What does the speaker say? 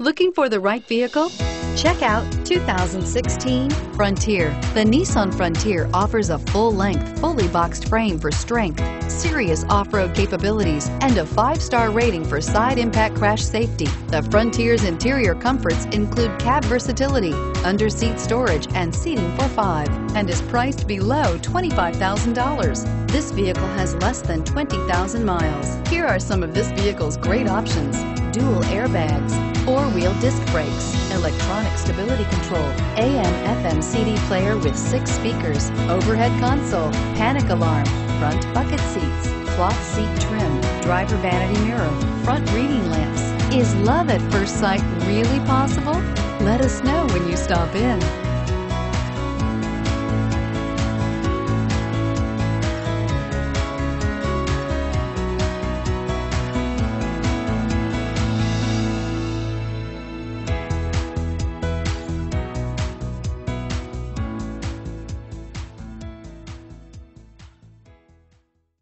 Looking for the right vehicle? Check out 2016 Frontier. The Nissan Frontier offers a full-length, fully boxed frame for strength, serious off-road capabilities, and a five-star rating for side impact crash safety. The Frontier's interior comforts include cab versatility, under-seat storage, and seating for five, and is priced below $25,000. This vehicle has less than 20,000 miles. Here are some of this vehicle's great options. Dual airbags, four-wheel disc brakes, electronic stability control, AM FM CD player with six speakers, overhead console, panic alarm, front bucket seats, cloth seat trim, driver vanity mirror, front reading lamps. Is love at first sight really possible? Let us know when you stop in.